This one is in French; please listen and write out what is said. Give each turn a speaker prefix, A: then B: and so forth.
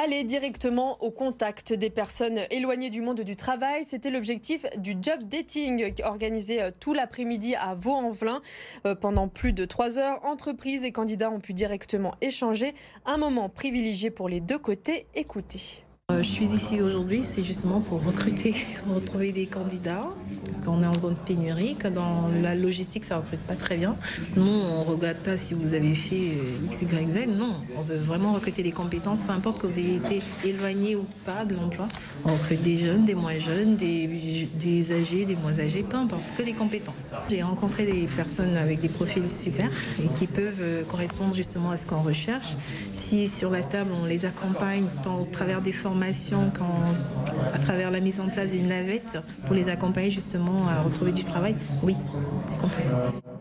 A: Aller directement au contact des personnes éloignées du monde du travail, c'était l'objectif du job dating organisé euh, tout l'après-midi à Vaux-en-Velin. Euh, pendant plus de trois heures, entreprises et candidats ont pu directement échanger. Un moment privilégié pour les deux côtés. Écoutez.
B: Euh, je suis ici aujourd'hui, c'est justement pour recruter, pour retrouver des candidats, parce qu'on est en zone pénurique. Dans la logistique, ça ne recrute pas très bien. Nous, on ne regarde pas si vous avez fait euh, X, Y, Z. Non, on veut vraiment recruter des compétences, peu importe que vous ayez été éloigné ou pas de l'emploi. On recrute des jeunes, des moins jeunes, des, des âgés, des moins âgés, peu importe, que des compétences. J'ai rencontré des personnes avec des profils super et qui peuvent euh, correspondre justement à ce qu'on recherche. Si sur la table, on les accompagne tant au travers des formations, à travers la mise en place des navettes pour les accompagner justement à retrouver du travail Oui, complètement.